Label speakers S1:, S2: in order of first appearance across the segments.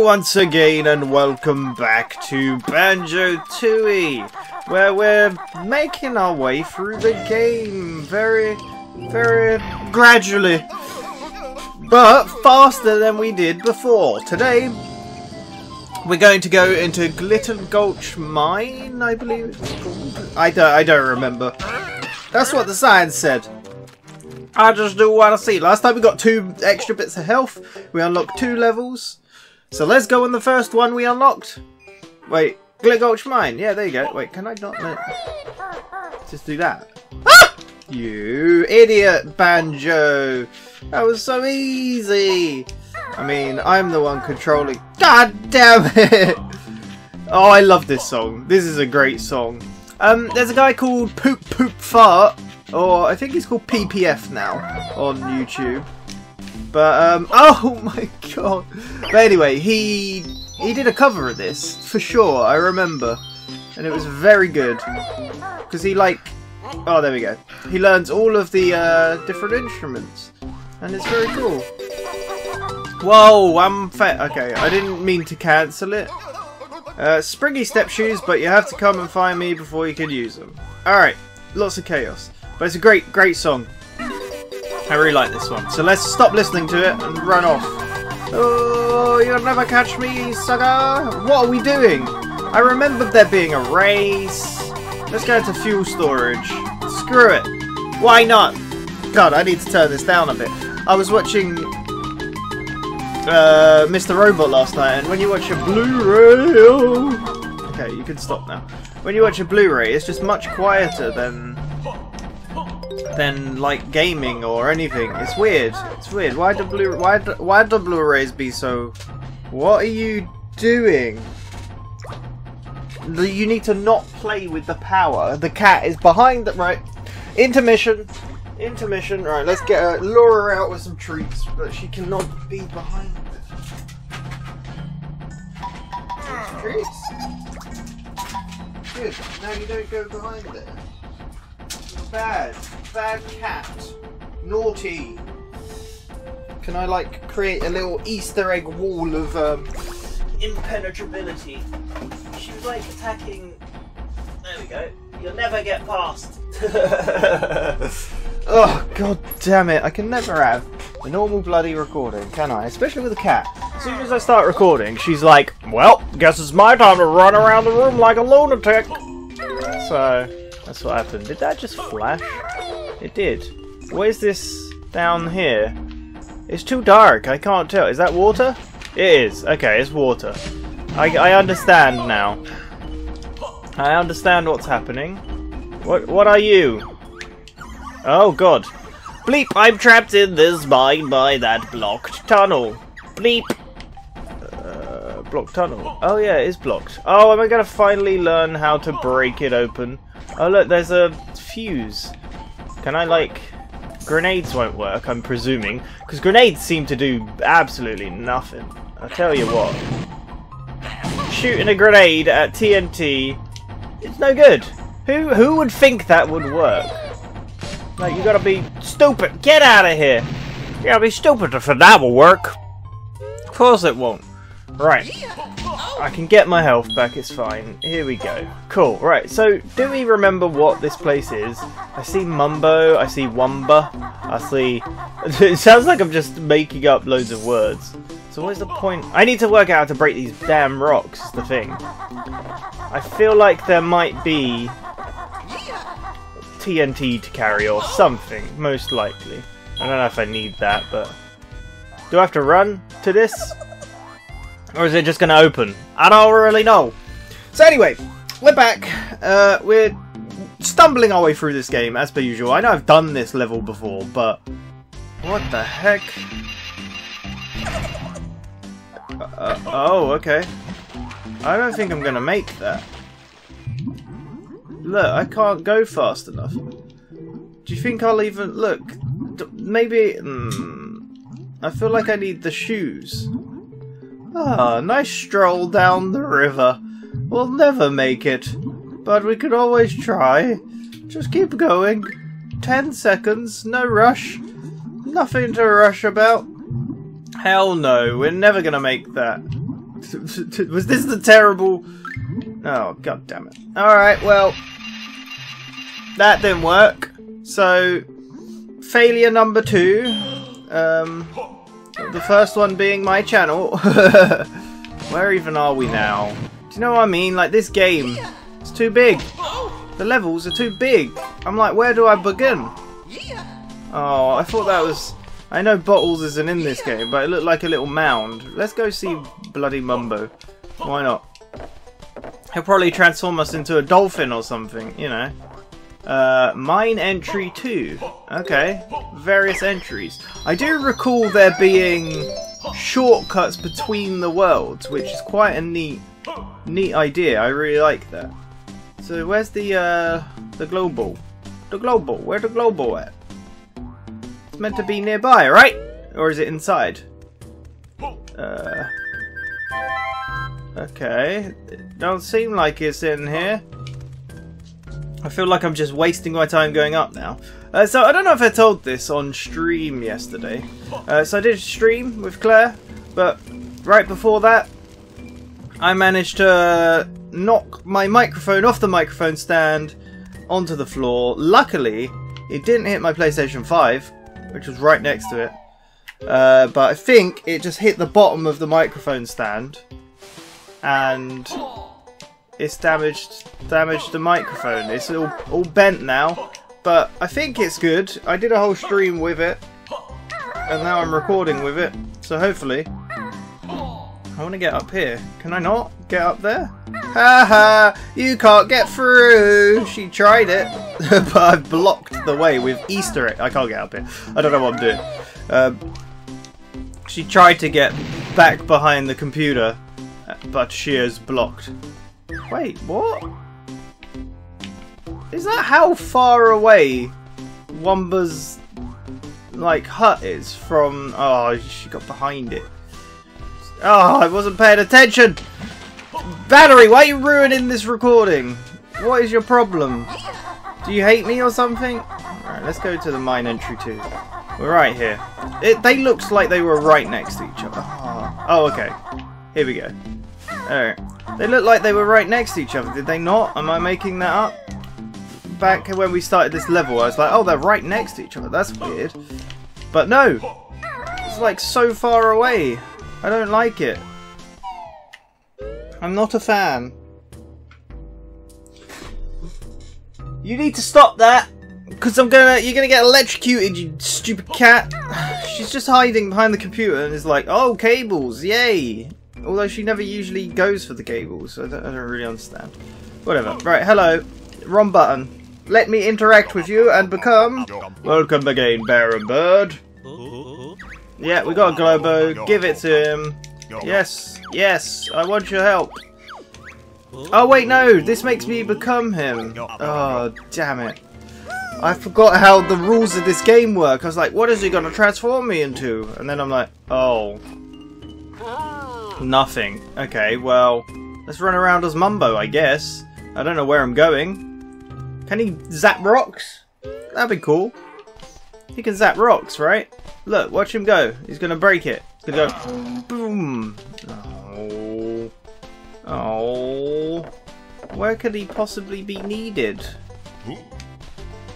S1: Once again and welcome back to Banjo-Tooie, where we're making our way through the game very, very gradually, but faster than we did before. Today, we're going to go into Glitter Gulch Mine, I believe. I don't, I don't remember. That's what the sign said. I just do want to see. Last time we got two extra bits of health. We unlocked two levels. So let's go on the first one we unlocked. Wait, Glitter Gulch Mine. Yeah, there you go. Wait, can I not let... Just do that. Ah! You idiot, Banjo. That was so easy. I mean, I'm the one controlling... God damn it! Oh, I love this song. This is a great song. Um, there's a guy called Poop Poop Fart or I think he's called PPF now on YouTube. But um, oh my god! But anyway, he he did a cover of this for sure. I remember, and it was very good because he like oh there we go. He learns all of the uh, different instruments, and it's very cool. Whoa, I'm fat. Okay, I didn't mean to cancel it. Uh, springy step shoes, but you have to come and find me before you can use them. Alright, lots of chaos. But it's a great, great song. I really like this one. So let's stop listening to it and run off. Oh, you'll never catch me, sucker! What are we doing? I remembered there being a race. Let's go to fuel storage. Screw it. Why not? God, I need to turn this down a bit. I was watching uh, Mr. Robot last night, and when you watch a Blu-ray... Oh, okay, you can stop now. When you watch a Blu-ray, it's just much quieter than than like gaming or anything. It's weird. It's weird. Why do blue why do, why do Blu-rays be so? What are you doing? You need to not play with the power. The cat is behind the right. Intermission. Intermission. Right, let's get uh, Laura out with some treats, but she cannot be behind. Treats. Good. Now you don't go behind it. Bad. Bad cat. Naughty. Can I like create a little Easter egg wall of um, impenetrability? She was like attacking. There we go. You'll never get past. oh god damn it! I can never have a normal bloody recording, can I? Especially with a cat. As soon as I start recording, she's like, "Well, guess it's my time to run around the room like a lunatic." So. That's what happened. Did that just flash? It did. What is this down here? It's too dark. I can't tell. Is that water? It is. Okay, it's water. I, I understand now. I understand what's happening. What What are you? Oh god. Bleep! I'm trapped in this mine by that blocked tunnel. Bleep! Uh, blocked tunnel. Oh yeah, it is blocked. Oh, am I gonna finally learn how to break it open? Oh look, there's a fuse. Can I like... Grenades won't work, I'm presuming. Because grenades seem to do absolutely nothing. I'll tell you what. Shooting a grenade at TNT, it's no good. Who who would think that would work? Like, you gotta be stupid. Get out of here. You gotta be stupid if that will work. Of course it won't. Right. I can get my health back, it's fine. Here we go. Cool, right, so do we remember what this place is? I see Mumbo, I see Wumba, I see... It sounds like I'm just making up loads of words. So what is the point? I need to work out how to break these damn rocks, is the thing. I feel like there might be TNT to carry or something, most likely. I don't know if I need that, but... Do I have to run to this? Or is it just going to open? I don't really know. So anyway, we're back. Uh, we're stumbling our way through this game, as per usual. I know I've done this level before, but... What the heck? Uh, oh, okay. I don't think I'm going to make that. Look, I can't go fast enough. Do you think I'll even... Look, maybe... Mm, I feel like I need the shoes. Ah, nice stroll down the river. We'll never make it, but we could always try. Just keep going. Ten seconds, no rush. Nothing to rush about. Hell no, we're never gonna make that. Was this the terrible... Oh, god damn it. Alright, well... That didn't work. So, failure number two. Um, the first one being my channel. Where even are we now? Do you know what I mean? Like, this game, it's too big. The levels are too big. I'm like, where do I begin? Oh, I thought that was... I know Bottles isn't in this game, but it looked like a little mound. Let's go see bloody Mumbo. Why not? He'll probably transform us into a dolphin or something, you know. Uh, mine entry 2. Okay. Various entries. I do recall there being shortcuts between the worlds, which is quite a neat neat idea. I really like that. So where's the uh, the Glowbo? The Glowbo. Where the Glowbo at? It's meant to be nearby, right? Or is it inside? Uh, okay. It don't seem like it's in here. I feel like I'm just wasting my time going up now. Uh, so I don't know if I told this on stream yesterday. Uh, so I did stream with Claire, but right before that, I managed to knock my microphone off the microphone stand onto the floor. Luckily, it didn't hit my PlayStation 5, which was right next to it. Uh, but I think it just hit the bottom of the microphone stand and it's damaged damaged the microphone. It's all, all bent now, but I think it's good. I did a whole stream with it, and now I'm recording with it, so hopefully... I want to get up here. Can I not get up there? Ha ha! You can't get through! She tried it, but I've blocked the way with Easter egg. I can't get up here. I don't know what I'm doing. Um, she tried to get back behind the computer, but she is blocked. Wait, what? Is that how far away Wumba's like hut is from? Oh, she got behind it. Oh, I wasn't paying attention. Battery, why are you ruining this recording? What is your problem? Do you hate me or something? Alright, let's go to the mine entry too. We're right here. It, they looked like they were right next to each other. Oh, oh okay. Here we go. Alright. They look like they were right next to each other, did they not? Am I making that up? Back when we started this level, I was like, oh, they're right next to each other. That's weird. But no! It's like so far away. I don't like it. I'm not a fan. You need to stop that! Because I'm gonna- you're gonna get electrocuted, you stupid cat! She's just hiding behind the computer and is like, oh, cables, yay! Although she never usually goes for the cables, so I don't, I don't really understand. Whatever. Right, hello. Wrong button. Let me interact with you and become... Welcome again, Baron Bird. Yeah, we got a Glowbo. Give it to him. Yes, yes, I want your help. Oh wait, no, this makes me become him. Oh, damn it. I forgot how the rules of this game work. I was like, what is he going to transform me into? And then I'm like, oh. Nothing. Okay, well, let's run around as Mumbo, I guess. I don't know where I'm going. Can he zap rocks? That'd be cool. He can zap rocks, right? Look, watch him go. He's going to break it. He's to go boom. Oh. Oh. Where could he possibly be needed?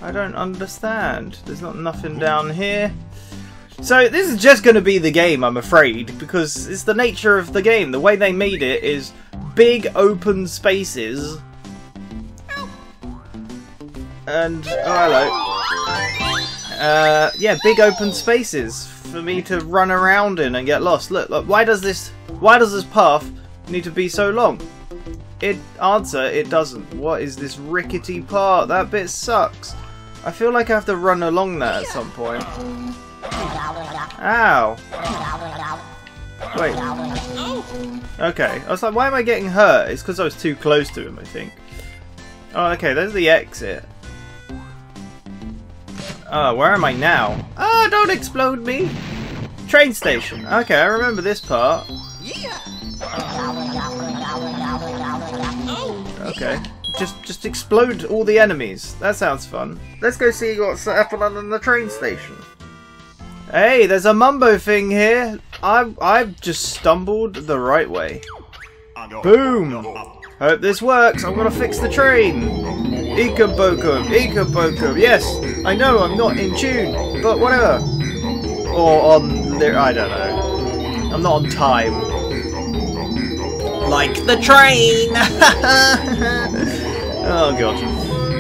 S1: I don't understand. There's not nothing down here. So this is just going to be the game, I'm afraid, because it's the nature of the game. The way they made it is big open spaces. And, oh hello. Uh, yeah, big open spaces for me to run around in and get lost. Look, look, why does this, why does this path need to be so long? It, answer, it doesn't. What is this rickety part? That bit sucks. I feel like I have to run along that at some point. Ow. Wait. Okay. I was like, why am I getting hurt? It's because I was too close to him, I think. Oh, okay. There's the exit. Oh, where am I now? Oh, don't explode me! Train station. Okay, I remember this part. Yeah. Okay. Just just explode all the enemies. That sounds fun. Let's go see what's happening in the train station. Hey, there's a Mumbo thing here. I I've just stumbled the right way. Boom! Hope this works. I'm gonna fix the train. Ikaboko, Ikaboko. Yes, I know I'm not in tune, but whatever. Or on I don't know. I'm not on time. Like the train. oh god.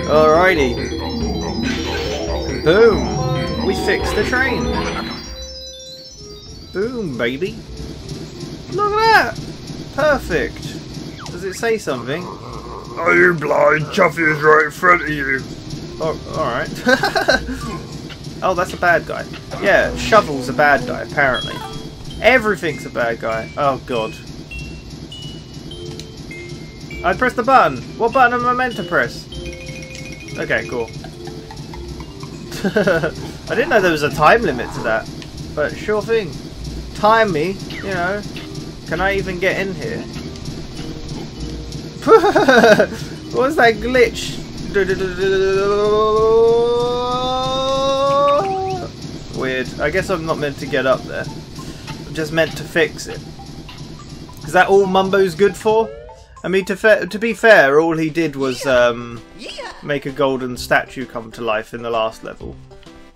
S1: Alrighty. Boom. We fixed the train. Boom, baby. Look at that. Perfect. Does it say something?
S2: Are you blind? Chuffy is right in front of you.
S1: Oh, alright. oh, that's a bad guy. Yeah, Shovel's a bad guy, apparently. Everything's a bad guy. Oh, God. I pressed the button. What button am I meant to press? Okay, cool. I didn't know there was a time limit to that. But sure thing. Time me, you know. Can I even get in here? What's that glitch? Weird. I guess I'm not meant to get up there. I'm just meant to fix it. Is that all Mumbo's good for? I mean, to, to be fair, all he did was um, make a golden statue come to life in the last level.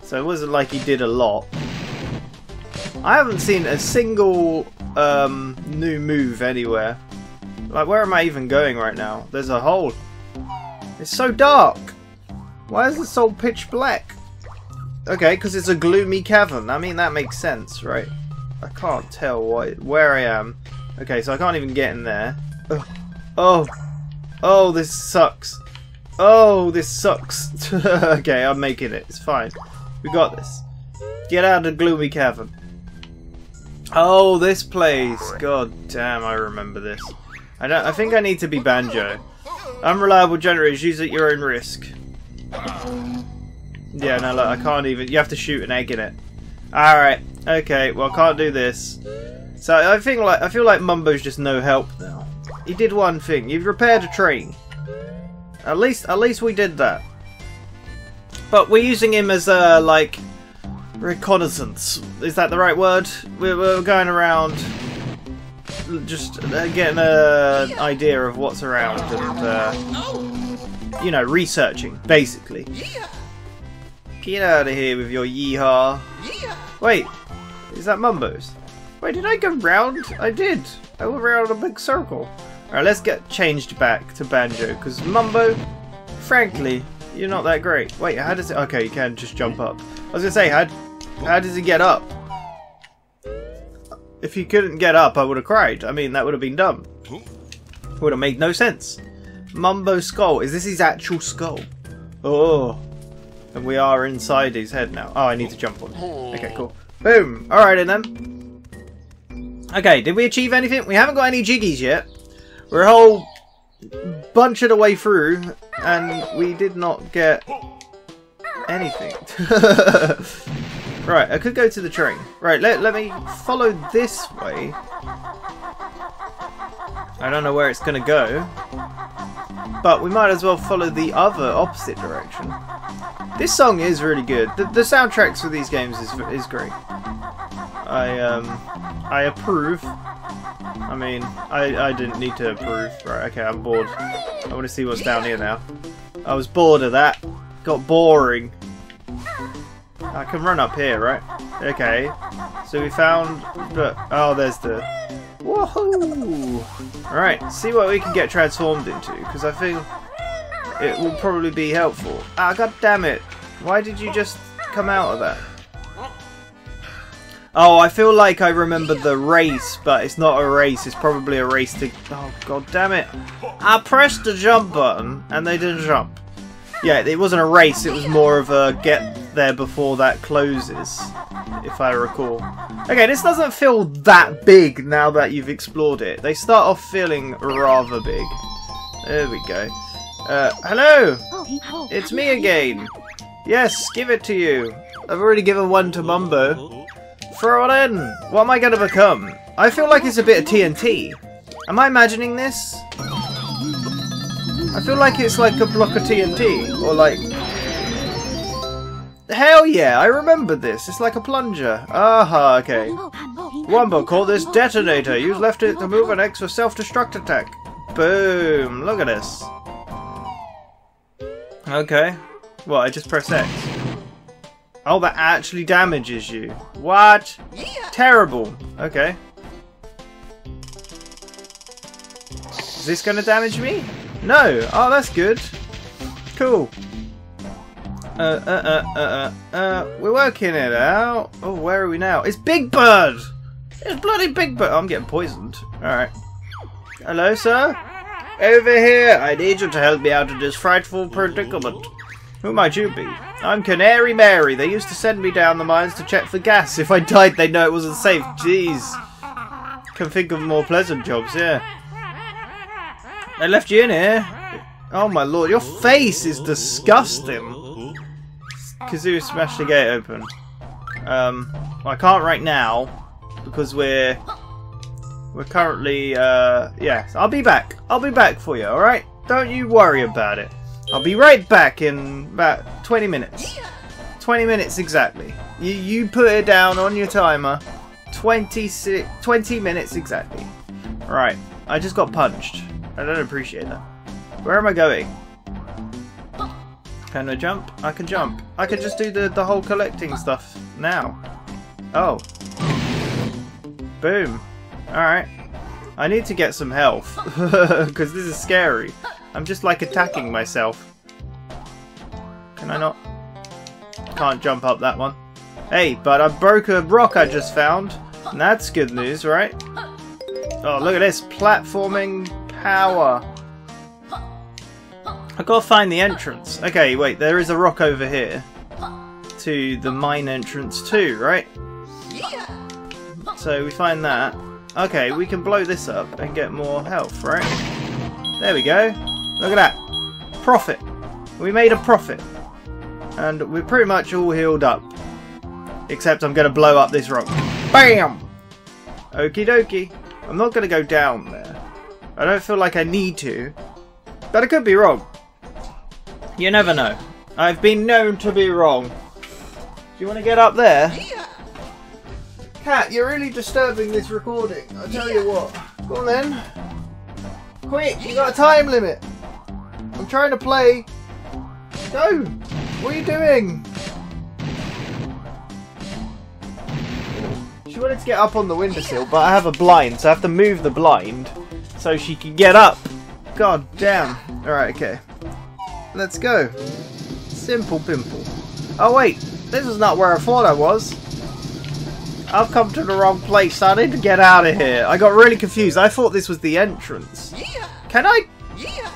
S1: So it wasn't like he did a lot. I haven't seen a single um, new move anywhere. Like, where am I even going right now? There's a hole. It's so dark. Why is it so pitch black? Okay, because it's a gloomy cavern. I mean, that makes sense, right? I can't tell where I am. Okay, so I can't even get in there. Ugh. Oh. Oh, this sucks. Oh, this sucks. okay, I'm making it. It's fine. We got this. Get out of the gloomy cavern. Oh, this place. God damn, I remember this. I don't. I think I need to be Banjo. Unreliable generators. Use at your own risk. Yeah, no, look, I can't even. You have to shoot an egg in it. All right. Okay. Well, I can't do this. So I think like I feel like Mumbo's just no help now. He did one thing. You've repaired a train. At least, at least we did that. But we're using him as a like reconnaissance. Is that the right word? We're, we're going around just uh, getting an idea of what's around and, uh, you know, researching, basically. Get out of here with your yeehaw. Wait, is that Mumbo's? Wait, did I go round? I did. I went round a big circle. Alright, let's get changed back to Banjo, because Mumbo, frankly, you're not that great. Wait, how does it... Okay, you can just jump up. I was going to say, how, how does he get up? If he couldn't get up, I would have cried. I mean, that would have been dumb. Would have made no sense. Mumbo skull. Is this his actual skull? Oh. And we are inside his head now. Oh, I need to jump on. Okay, cool. Boom. Alright then. Okay, did we achieve anything? We haven't got any jiggies yet. We're whole bunch of the way through, and we did not get anything. right, I could go to the train. Right, let, let me follow this way. I don't know where it's going to go. But we might as well follow the other opposite direction. This song is really good. The, the soundtracks for these games is, is great. I, um, I approve. I mean, I, I didn't need to approve. Right, okay, I'm bored. I want to see what's down here now. I was bored of that. Got boring. I can run up here, right? Okay. So we found the... Oh, there's the... Woohoo! Alright, see what we can get transformed into, because I feel it will probably be helpful. Ah, god damn it! Why did you just come out of that? Oh, I feel like I remember the race, but it's not a race. It's probably a race to... Oh, god damn it. I pressed the jump button, and they didn't jump. Yeah, it wasn't a race. It was more of a get there before that closes, if I recall. Okay, this doesn't feel that big now that you've explored it. They start off feeling rather big. There we go. Uh, hello! It's me again. Yes, give it to you. I've already given one to Mumbo. Throw it in! What am I going to become? I feel like it's a bit of TNT. Am I imagining this? I feel like it's like a block of TNT. Or like... Hell yeah, I remember this. It's like a plunger. Aha, okay. Wumbo, call this detonator. Use left it to move and X for self-destruct attack. Boom. Look at this. Okay. Well, I just press X. Oh, that actually damages you. What? Terrible. Okay. Is this going to damage me? No. Oh, that's good. Cool. Uh, uh, uh, uh, uh, uh, we're working it out. Oh, where are we now? It's Big Bird! It's bloody Big Bird! Oh, I'm getting poisoned. Alright. Hello, sir? Over here! I need you to help me out of this frightful predicament. Who might you be? I'm Canary Mary. They used to send me down the mines to check for gas. If I died, they'd know it wasn't safe. Jeez. Can think of more pleasant jobs, yeah. They left you in here? Oh my lord, your face is disgusting. Kazoo smashed the gate open. Um, well, I can't right now because we're we're currently uh yeah. I'll be back. I'll be back for you. All right. Don't you worry about it. I'll be right back in about 20 minutes. 20 minutes exactly. You you put it down on your timer. 26 20 minutes exactly. Right. I just got punched. I don't appreciate that. Where am I going? Can I jump? I can jump. I can just do the, the whole collecting stuff now. Oh. Boom. Alright. I need to get some health. Because this is scary. I'm just like attacking myself. Can I not? Can't jump up that one. Hey, but I broke a rock I just found. And that's good news, right? Oh, look at this. Platforming power. I gotta find the entrance. Okay, wait, there is a rock over here. To the mine entrance too, right? So we find that. Okay, we can blow this up and get more health, right? There we go. Look at that. Profit. We made a profit. And we're pretty much all healed up. Except I'm going to blow up this rock. BAM! Okie dokie. I'm not going to go down there. I don't feel like I need to. But I could be wrong. You never know. I've been known to be wrong. Do you want to get up there? Cat, you're really disturbing this recording. I'll tell you what. Go on then. Quick, you got a time limit. I'm trying to play. Go! What are you doing? She wanted to get up on the windowsill, but I have a blind, so I have to move the blind so she can get up. God damn. Alright, okay. Let's go. Simple pimple. Oh wait, this is not where I thought I was. I've come to the wrong place. I need to get out of here. I got really confused. I thought this was the entrance. Can I...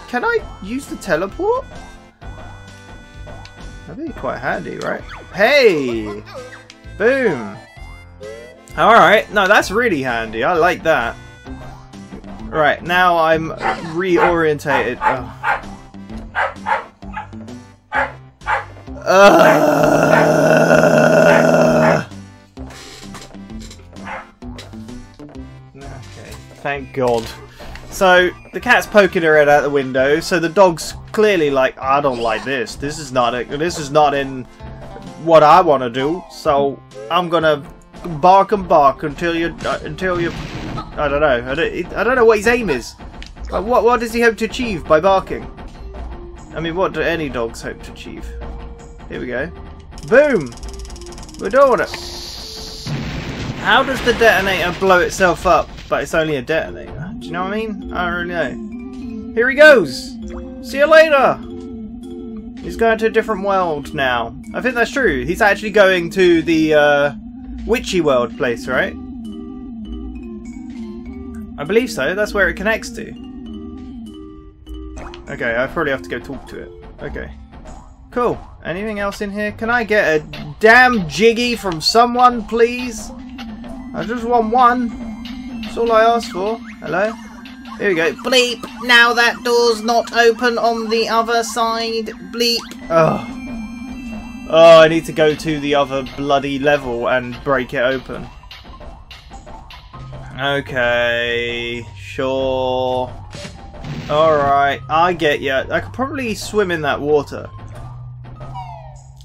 S1: Can I use the teleport? That'd be quite handy, right? Hey! Boom! Alright, no, that's really handy. I like that. Right, now I'm reorientated. Oh. Uh, thank God. So, the cat's poking her head out the window, so the dog's clearly like, I don't like this. This is not it. This is not in what I want to do. So, I'm gonna bark and bark until you, uh, until you, I don't know. I don't, I don't know what his aim is. Like, what, what does he hope to achieve by barking? I mean, what do any dogs hope to achieve? Here we go. Boom! We're doing it. How does the detonator blow itself up, but it's only a detonator? Do you know what I mean? I don't really know. Here he goes! See you later! He's going to a different world now. I think that's true. He's actually going to the uh, Witchy World place, right? I believe so. That's where it connects to. Okay, I probably have to go talk to it. Okay. Cool. Anything else in here? Can I get a damn jiggy from someone, please? I just want one. That's all I asked for. Hello? Here we go. Bleep. Now that door's not open on the other side. Bleep. Oh. Oh, I need to go to the other bloody level and break it open. Okay. Sure. Alright. I get you. I could probably swim in that water.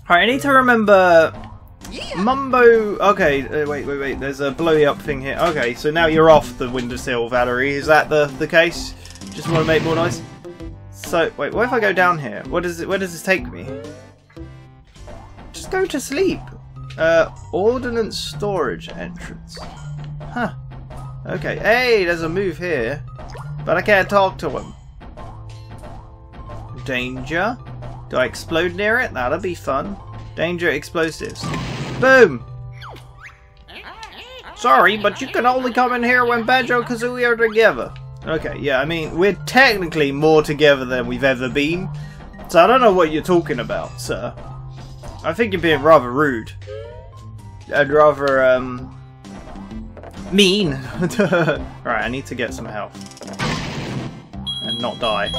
S1: Alright, I need to remember Mumbo. Okay, uh, wait, wait, wait. There's a blowy up thing here. Okay, so now you're off the windowsill, Valerie. Is that the the case? Just want to make more noise. So wait, what if I go down here? What does it? Where does this take me? Just go to sleep. Uh, ordnance storage entrance. Huh. Okay. Hey, there's a move here, but I can't talk to him. Danger. Do I explode near it? That'll be fun. Danger explosives. Boom! Sorry, but you can only come in here when Banjo Kazooie are together. Okay, yeah, I mean, we're technically more together than we've ever been. So I don't know what you're talking about, sir. I think you're being rather rude. And rather, um... Mean! Right, I need to get some health. And not die.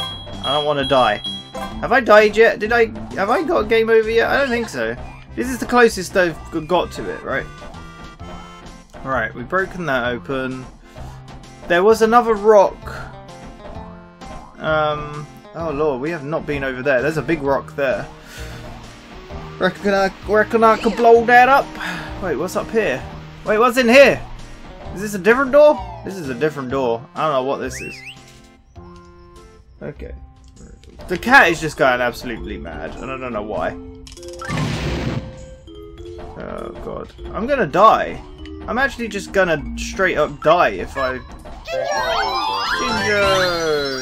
S1: I don't want to die. Have I died yet? Did I... Have I got game over yet? I don't think so. This is the closest I've got to it, right? Right, we've broken that open. There was another rock. Um... Oh lord, we have not been over there. There's a big rock there. Reckon I, reckon I could blow that up? Wait, what's up here? Wait, what's in here? Is this a different door? This is a different door. I don't know what this is. Okay. The cat is just going absolutely mad, and I don't know why. Oh god. I'm gonna die. I'm actually just gonna straight up die if I... Ginger!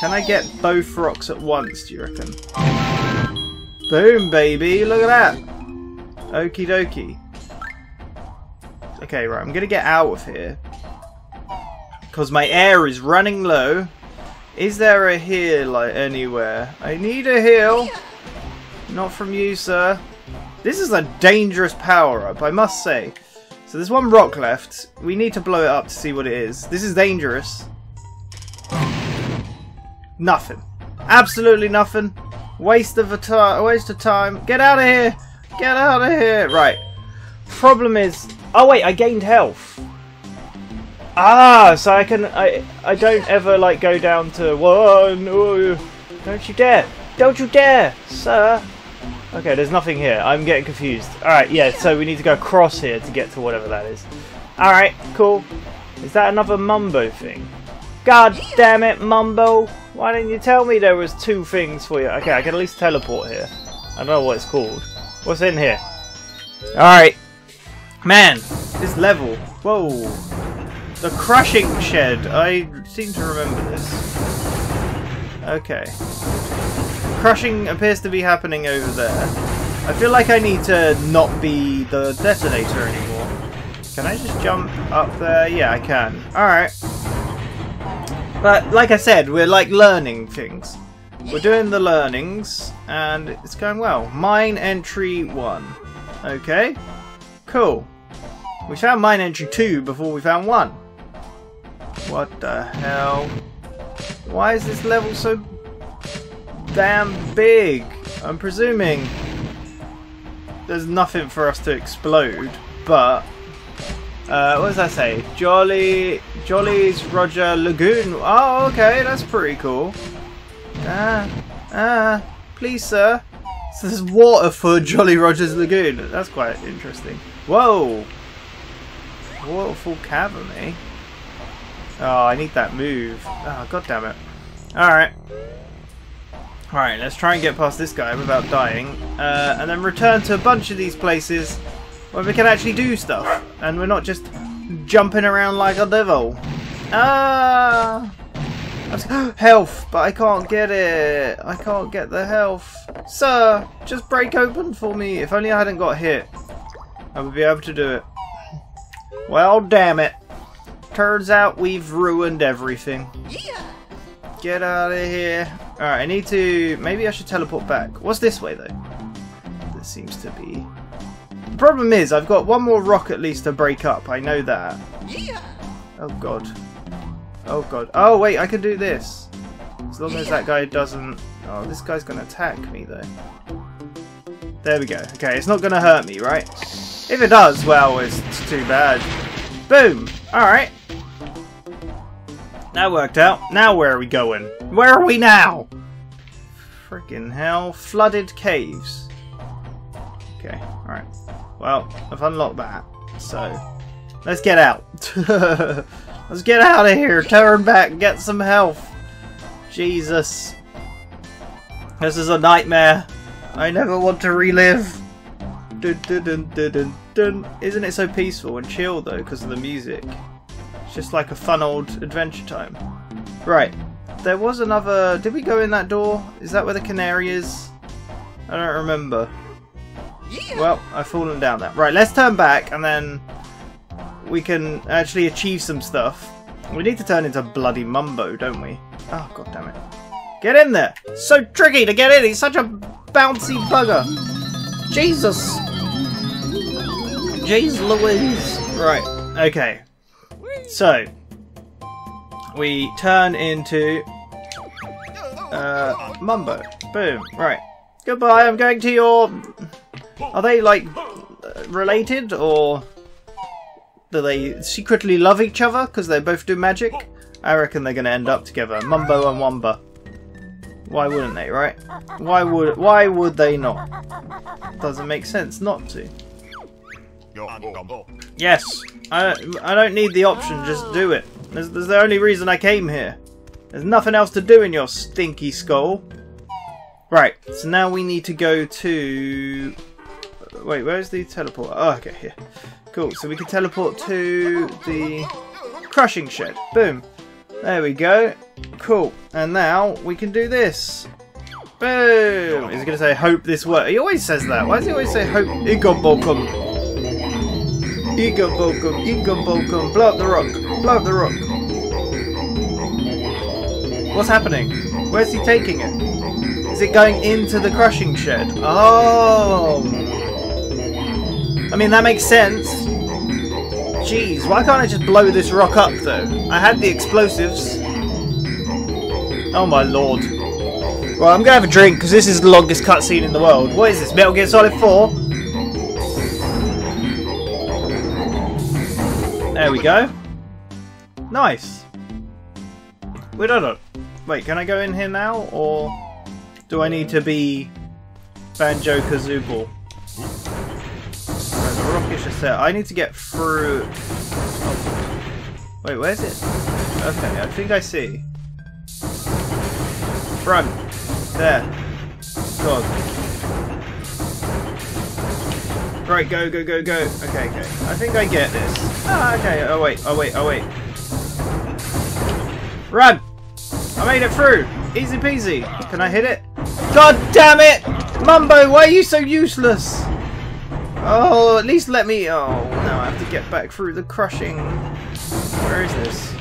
S1: Can I get both rocks at once, do you reckon? Boom, baby! Look at that! Okie dokie. Okay, right, I'm gonna get out of here. Because my air is running low. Is there a heal like anywhere? I need a heal. Not from you, sir. This is a dangerous power-up, I must say. So there's one rock left. We need to blow it up to see what it is. This is dangerous. Nothing. Absolutely nothing. Waste of a time. Waste of time. Get out of here. Get out of here. Right. Problem is. Oh wait, I gained health. Ah, so I can. I. I don't ever like go down to one. Oh, don't you dare! Don't you dare, sir. Okay, there's nothing here. I'm getting confused. Alright, yeah, so we need to go across here to get to whatever that is. Alright, cool. Is that another Mumbo thing? God damn it, Mumbo! Why didn't you tell me there was two things for you? Okay, I can at least teleport here. I don't know what it's called. What's in here? Alright. Man, this level. Whoa. The crushing shed. I seem to remember this. Okay. Crushing appears to be happening over there. I feel like I need to not be the detonator anymore. Can I just jump up there? Yeah, I can. Alright. But, like I said, we're like learning things. We're doing the learnings, and it's going well. Mine entry 1. Okay. Cool. We found mine entry 2 before we found 1. What the hell? Why is this level so damn big? I'm presuming there's nothing for us to explode, but uh, what does that say? Jolly, Jolly's Roger Lagoon. Oh, okay, that's pretty cool. Ah, ah, please, sir. So there's water for Jolly Roger's Lagoon. That's quite interesting. Whoa, waterfall cavern, eh? Oh, I need that move. Oh, god damn it. Alright. Alright, let's try and get past this guy without dying. Uh, and then return to a bunch of these places where we can actually do stuff. And we're not just jumping around like a devil. Ah! Health, but I can't get it. I can't get the health. Sir, just break open for me. If only I hadn't got hit, I would be able to do it. Well, damn it. Turns out we've ruined everything. Get out of here. Alright, I need to... Maybe I should teleport back. What's this way, though? This seems to be... The problem is, I've got one more rock at least to break up. I know that. Yeah. Oh, God. Oh, God. Oh, wait, I can do this. As long as that guy doesn't... Oh, this guy's going to attack me, though. There we go. Okay, it's not going to hurt me, right? If it does, well, it's, it's too bad. Boom! Alright. That worked out. Now where are we going? Where are we now? Freaking hell. Flooded caves. Okay, alright. Well, I've unlocked that. So, let's get out. let's get out of here. Turn back. Get some health. Jesus. This is a nightmare. I never want to relive. Dun, dun, dun. Isn't it so peaceful and chill though because of the music? It's just like a fun old adventure time. Right. There was another... Did we go in that door? Is that where the canary is? I don't remember. Well, I've fallen down that. Right, let's turn back and then we can actually achieve some stuff. We need to turn into bloody Mumbo, don't we? Oh, god damn it. Get in there! So tricky to get in! He's such a bouncy bugger! Jesus! Jeez Louise! Right, okay. So, we turn into uh, Mumbo. Boom. Right. Goodbye, I'm going to your... Are they, like, related, or... Do they secretly love each other because they both do magic? I reckon they're going to end up together. Mumbo and Wumba. Why wouldn't they, right? Why would why would they not? Doesn't make sense not to. Yes, I I don't need the option. Just do it. That's, that's the only reason I came here. There's nothing else to do in your stinky skull. Right. So now we need to go to. Uh, wait, where's the teleport? Oh, okay, here. Cool. So we can teleport to the crushing shed. Boom. There we go. Cool. And now we can do this. Boom! He's going to say, hope this works. He always says that. Why does he always say, hope... Igobulkum. Igobulkum. Igobulkum. Blow up the rock. Blow up the rock. What's happening? Where's he taking it? Is it going into the crushing shed? Oh! I mean, that makes sense. Jeez, why can't I just blow this rock up, though? I had the explosives. Oh my lord. Well, I'm gonna have a drink, because this is the longest cutscene in the world. What is this, Metal Gear Solid 4? We go. Nice. We don't. Wait, can I go in here now, or do I need to be Banjo Kazoo Ball? The rockish set. I need to get through. Oh. Wait, where's it? Okay, I think I see. Run. There. God. Right, go, go, go, go. Okay, okay. I think I get this. Ah, okay. Oh wait, oh wait, oh wait. Run! I made it through! Easy peasy. Can I hit it? God damn it! Mumbo, why are you so useless? Oh, at least let me... Oh, now I have to get back through the crushing... Where is this?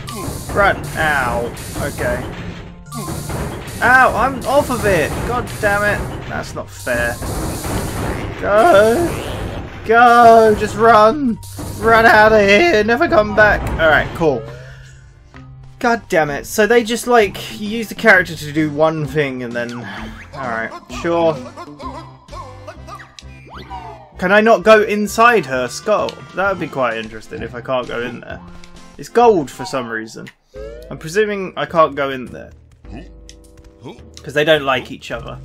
S1: Run! Ow. Okay. Ow, I'm off of it! God damn it! That's not fair. Go! Go! Just run! Run out of here! Never come back! Alright, cool. God damn it. So they just, like, use the character to do one thing and then... Alright, sure. Can I not go inside her skull? That would be quite interesting if I can't go in there. It's gold for some reason. I'm presuming I can't go in there. Because they don't like each other.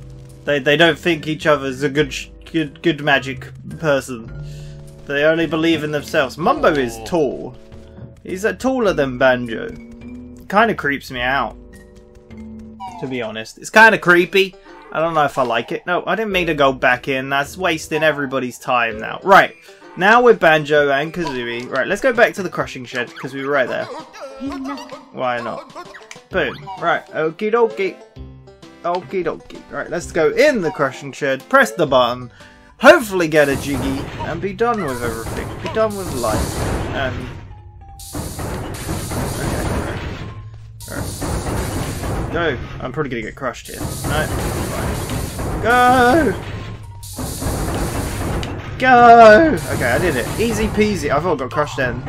S1: They they don't think each other's a good good good magic person. They only believe in themselves. Mumbo is tall. He's uh, taller than Banjo. Kind of creeps me out. To be honest, it's kind of creepy. I don't know if I like it. No, I didn't mean to go back in. That's wasting everybody's time now. Right. Now we're Banjo and Kazooie. Right, let's go back to the crushing shed because we were right there. Why not? Boom. Right, okie dokie. Okie dokie. Right, let's go in the crushing shed, press the button, hopefully get a jiggy, and be done with everything. Be done with life. And... Okay, right. Go! I'm probably gonna get crushed here. No. Go! Go! Okay, I did it. Easy peasy. I thought I got crushed then.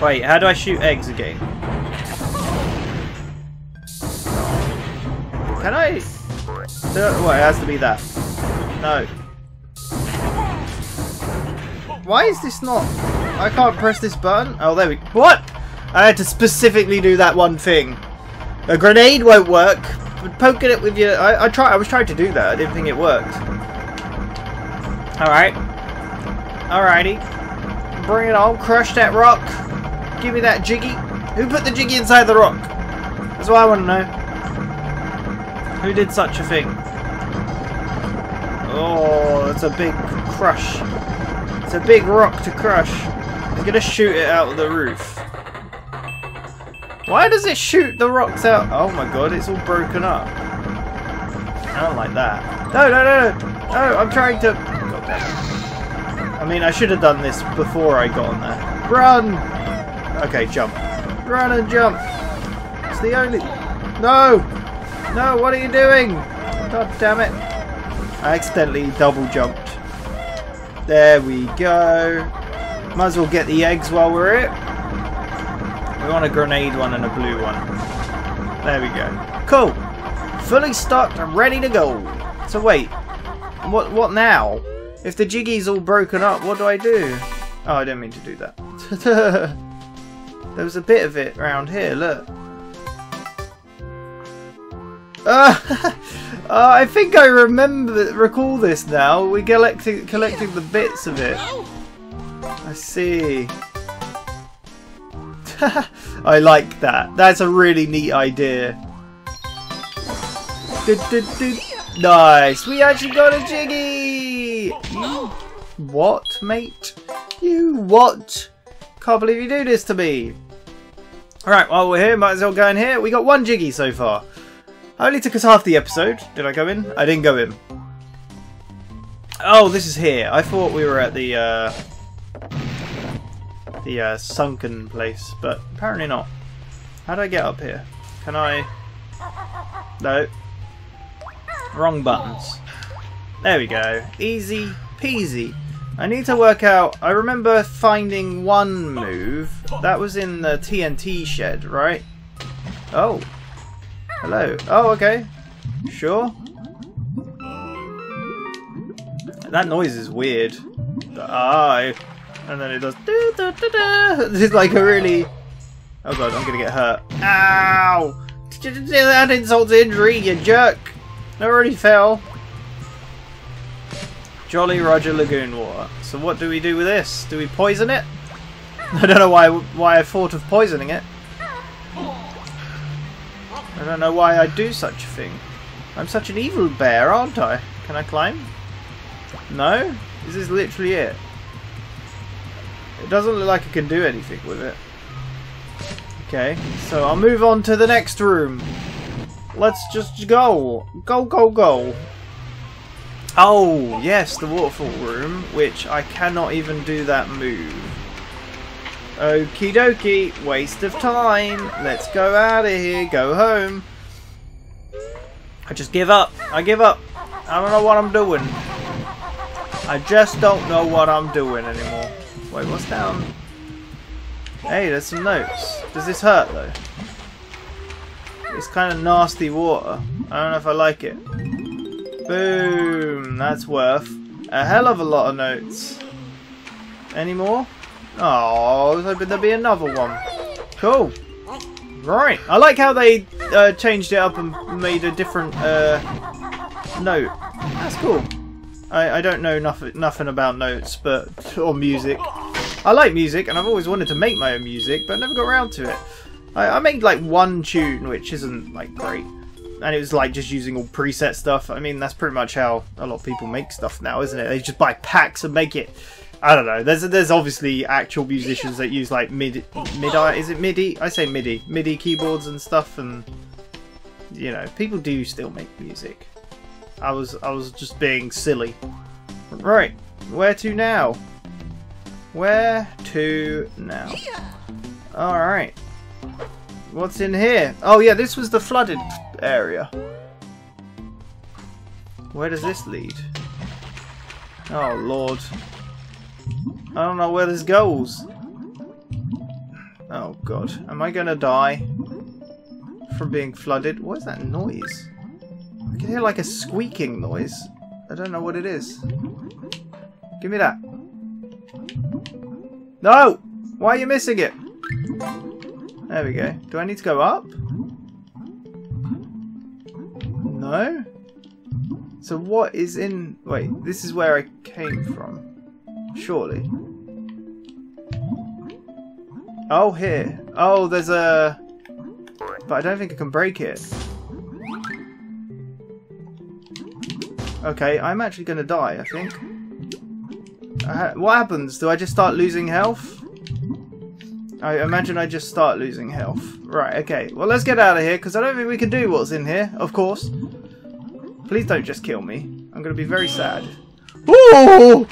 S1: Wait, how do I shoot eggs again? Can I? Well, it has to be that. No. Why is this not? I can't press this button. Oh, there we. What? I had to specifically do that one thing. A grenade won't work. Poking it with your, I, I try. I was trying to do that. I didn't think it worked. Alright. Alrighty. Bring it on. Crush that rock. Give me that jiggy. Who put the jiggy inside the rock? That's what I want to know. Who did such a thing? Oh, it's a big crush. It's a big rock to crush. I'm gonna shoot it out of the roof. Why does it shoot the rocks out? Oh my god, it's all broken up. I don't like that. No, no, no, no! No, I'm trying to... I mean, I should have done this before I got on there. Run! Okay, jump. Run and jump! It's the only... No! No, what are you doing? God damn it. I accidentally double jumped. There we go. Might as well get the eggs while we're at it. We want a grenade one and a blue one. There we go. Cool. Fully stocked and ready to go. So wait. What what now? If the jiggy's all broken up, what do I do? Oh, I didn't mean to do that. there was a bit of it around here, look. Uh, uh, I think I remember, recall this now. We collecting collecting the bits of it. I see. I like that. That's a really neat idea. Nice. We actually got a jiggy. You what, mate? You what? Can't believe you do this to me. Alright, while we're here, might as well go in here. We got one jiggy so far. Only took us half the episode. Did I go in? I didn't go in. Oh, this is here. I thought we were at the uh, the uh, sunken place, but apparently not. How do I get up here? Can I? No. Wrong buttons. There we go. Easy peasy. I need to work out... I remember finding one move. That was in the TNT shed, right? Oh. Hello. Oh, okay. Sure. That noise is weird. Ah, and then it does. This is like a really. Oh god, I'm gonna get hurt. Ow! That insults injury, you jerk! I already fell. Jolly Roger Lagoon water. So what do we do with this? Do we poison it? I don't know why why I thought of poisoning it. I don't know why I'd do such a thing. I'm such an evil bear, aren't I? Can I climb? No? This is literally it? It doesn't look like I can do anything with it. Okay, so I'll move on to the next room. Let's just go. Go, go, go. Oh, yes, the waterfall room, which I cannot even do that move. Okie dokie, waste of time. Let's go out of here, go home. I just give up. I give up. I don't know what I'm doing. I just don't know what I'm doing anymore. Wait, what's down? Hey, there's some notes. Does this hurt though? It's kind of nasty water. I don't know if I like it. Boom! That's worth a hell of a lot of notes. Any more? Oh, I was hoping there'd be another one. Cool. Right. I like how they uh, changed it up and made a different uh, note. That's cool. I, I don't know nothing, nothing about notes but or music. I like music and I've always wanted to make my own music but I never got around to it. I, I made like one tune which isn't like great and it was like just using all preset stuff. I mean that's pretty much how a lot of people make stuff now isn't it? They just buy packs and make it I don't know. There's there's obviously actual musicians that use like mid midi. Is it MIDI? I say MIDI, MIDI keyboards and stuff, and you know people do still make music. I was I was just being silly. Right, where to now? Where to now? All right. What's in here? Oh yeah, this was the flooded area. Where does this lead? Oh lord. I don't know where this goes. Oh god. Am I gonna die? From being flooded? What is that noise? I can hear like a squeaking noise. I don't know what it is. Give me that. No! Why are you missing it? There we go. Do I need to go up? No? So what is in... Wait, this is where I came from. Surely. Oh, here. Oh, there's a... But I don't think I can break it. Okay, I'm actually going to die, I think. Uh, what happens? Do I just start losing health? I imagine I just start losing health. Right, okay. Well, let's get out of here, because I don't think we can do what's in here, of course. Please don't just kill me. I'm going to be very sad. Ooh!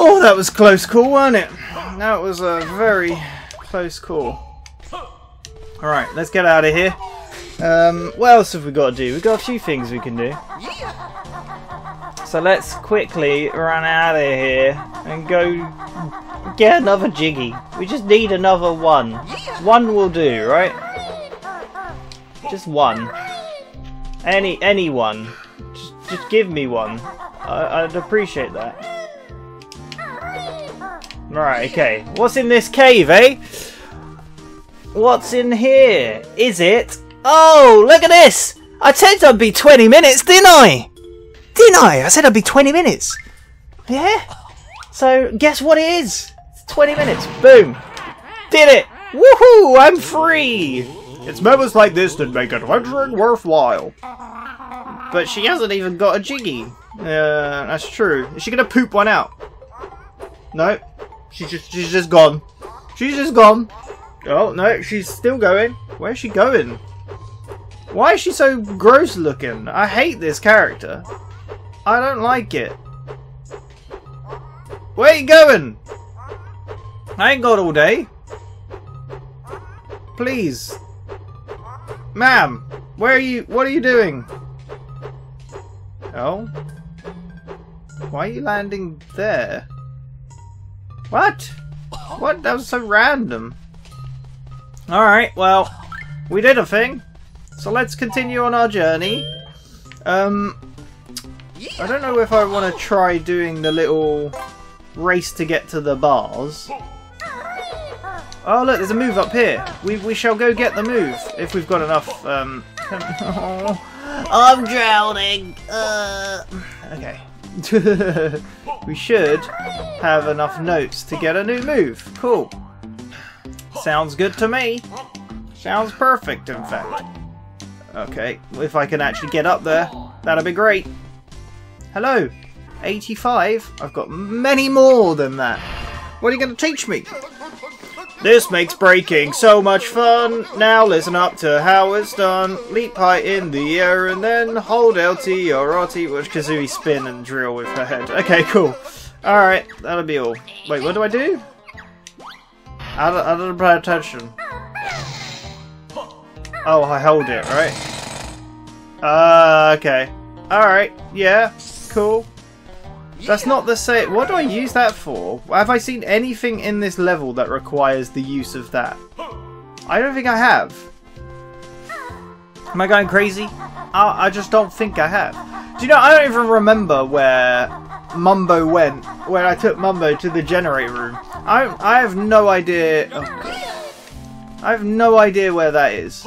S1: Oh, that was close call, wasn't it? That was a very close call. Alright, let's get out of here. Um, what else have we got to do? We've got a few things we can do. So let's quickly run out of here and go get another Jiggy. We just need another one. One will do, right? Just one. Any anyone. Just, just give me one. I, I'd appreciate that. Right, okay. What's in this cave, eh? What's in here? Is it? Oh, look at this! I said I'd be 20 minutes, didn't I? Didn't I? I said I'd be 20 minutes. Yeah? So, guess what it is? It's 20 minutes. Boom. Did it! Woohoo! I'm free!
S2: It's moments like this that make adventuring worthwhile.
S1: But she hasn't even got a jiggy. Uh, that's true. Is she gonna poop one out? No. She's just she's just gone. She's just gone. Oh no, she's still going. Where's she going? Why is she so gross looking? I hate this character. I don't like it. Where are you going? I ain't got all day. Please. Ma'am, where are you? What are you doing? Oh? Why are you landing there? What? What? That was so random. Alright, well, we did a thing. So let's continue on our journey. Um, I don't know if I want to try doing the little race to get to the bars. Oh look, there's a move up here. We, we shall go get the move if we've got enough. Um, I'm drowning. Uh, okay. we should have enough notes to get a new move. Cool. Sounds good to me. Sounds perfect, in fact. Okay, if I can actually get up there, that'd be great. Hello, 85? I've got many more than that. What are you going to teach me? This makes breaking so much fun. Now listen up to how it's done. Leap high in the air and then hold LT or RT. Watch Kazooie spin and drill with her head. Okay, cool. Alright, that'll be all. Wait, what do I do? I don't, I don't pay attention. Oh, I hold it, right? Uh, okay. Alright, yeah, cool. That's not the same. What do I use that for? Have I seen anything in this level that requires the use of that? I don't think I have. Am I going crazy? I, I just don't think I have. Do you know, I don't even remember where Mumbo went when I took Mumbo to the generator room. I, I have no idea. Oh, I have no idea where that is.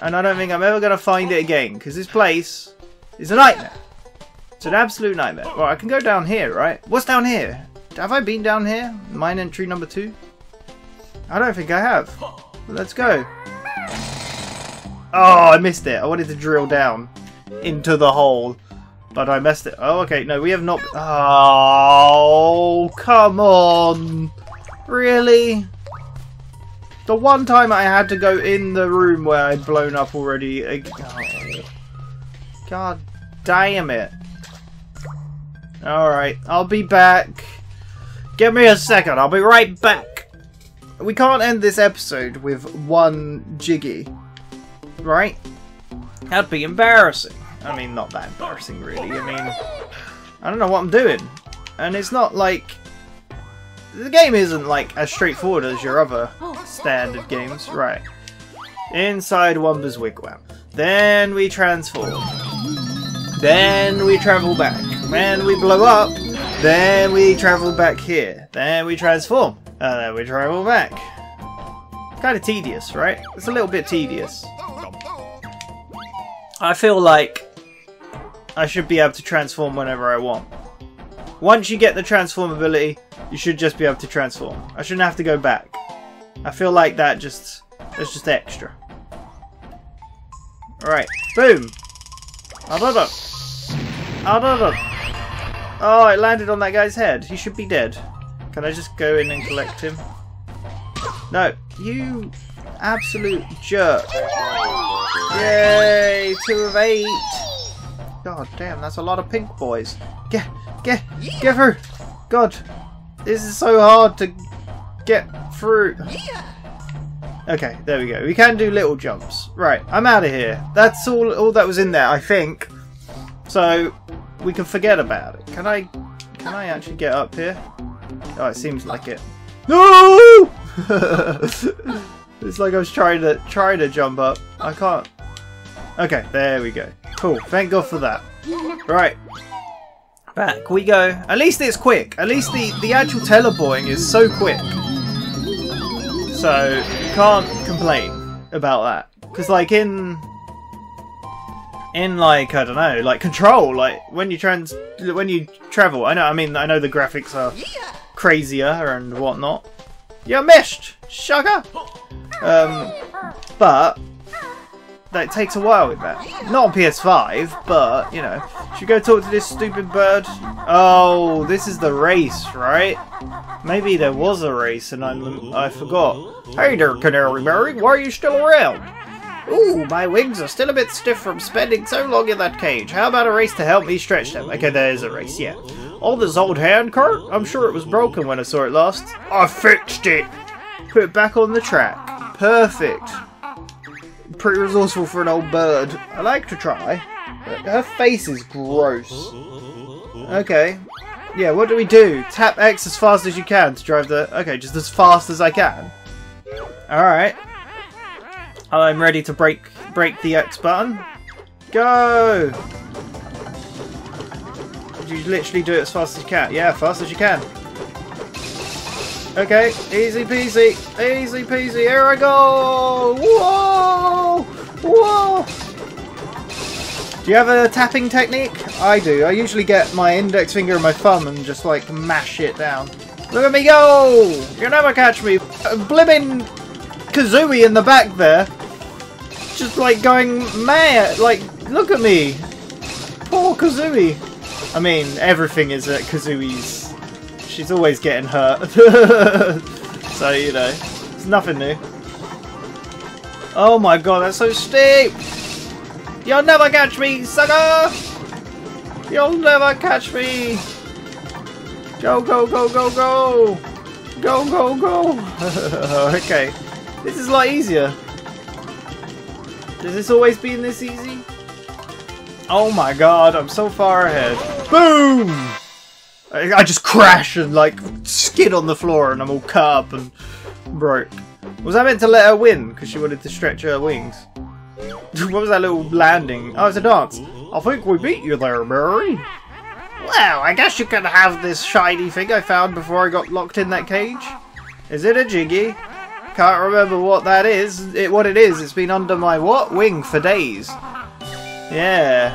S1: And I don't think I'm ever going to find it again, because this place is a nightmare. It's an absolute nightmare. Well, I can go down here, right? What's down here? Have I been down here? Mine entry number two? I don't think I have. Let's go. Oh, I missed it. I wanted to drill down into the hole. But I messed it. Oh, okay. No, we have not... Oh, come on. Really? The one time I had to go in the room where I'd blown up already. Oh. God damn it. Alright, I'll be back. Give me a second, I'll be right back. We can't end this episode with one Jiggy. Right? That'd be embarrassing. I mean, not that embarrassing, really. I mean, I don't know what I'm doing. And it's not like... The game isn't, like, as straightforward as your other standard games. Right. Inside Wumba's Wigwam. Then we transform. Then we travel back. Then we blow up. Then we travel back here. Then we transform. And then we travel back. Kind of tedious, right? It's a little bit tedious. I feel like I should be able to transform whenever I want. Once you get the transform ability, you should just be able to transform. I shouldn't have to go back. I feel like that just that's just extra. Alright, boom! Oh, it landed on that guy's head. He should be dead. Can I just go in and collect him? No, you absolute jerk. Yay, two of eight. God damn, that's a lot of pink boys. Get, get, get through. God, this is so hard to get through. Okay, there we go. We can do little jumps. Right, I'm out of here. That's all, all that was in there, I think. So, we can forget about it. Can I, can I actually get up here? Oh, it seems like it. No! it's like I was trying to try to jump up. I can't. Okay, there we go. Cool. Thank God for that. Right. Back we go. At least it's quick. At least the, the actual teleporting is so quick. So, you can't complain about that. Because, like, in... In, like, I don't know, like, Control, like, when you trans... When you travel, I know, I mean, I know the graphics are crazier and whatnot. You're missed, sugar! Um, but that takes a while with that. Not on PS5, but, you know. Should go talk to this stupid bird? Oh, this is the race, right? Maybe there was a race and I, I forgot. Hey there, Canary Mary, why are you still around? Ooh, my wings are still a bit stiff from spending so long in that cage. How about a race to help me stretch them? Okay, there is a race, yeah. Oh, this old hand cart? I'm sure it was broken when I saw it last. I fixed it! Put it back on the track. Perfect pretty resourceful for an old bird. I like to try. Her face is gross. Okay. Yeah, what do we do? Tap X as fast as you can to drive the... Okay, just as fast as I can. Alright. Oh, I'm ready to break break the X button. Go! You literally do it as fast as you can. Yeah, fast as you can. Okay, easy peasy, easy peasy, here I go! Whoa! Whoa! Do you have a tapping technique? I do. I usually get my index finger and my thumb and just like mash it down. Look at me go! You'll never catch me! Blimmin' Kazooie in the back there. Just like going mad. Like, look at me. Poor Kazooie. I mean, everything is at Kazooie's she's always getting hurt. so, you know, it's nothing new. Oh my god, that's so steep! You'll never catch me, sucker! You'll never catch me! Go, go, go, go, go! Go, go, go! okay. This is a lot easier. Has this always been this easy? Oh my god, I'm so far ahead. Boom! I just crash and like skid on the floor and I'm all cut up and broke. Was I meant to let her win because she wanted to stretch her wings? what was that little landing? Oh, it's a dance. I think we beat you there, Mary. Well, I guess you can have this shiny thing I found before I got locked in that cage. Is it a jiggy? Can't remember what that is. It what it is. It's been under my what wing for days. Yeah,